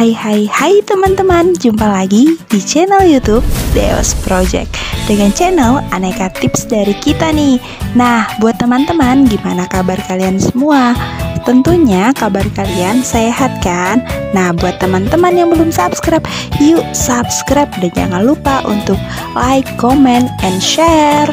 Hai hai hai teman-teman, jumpa lagi di channel YouTube Deos Project dengan channel aneka tips dari kita nih. Nah, buat teman-teman, gimana kabar kalian semua? Tentunya kabar kalian sehat kan? Nah, buat teman-teman yang belum subscribe, yuk subscribe dan jangan lupa untuk like, comment, and share.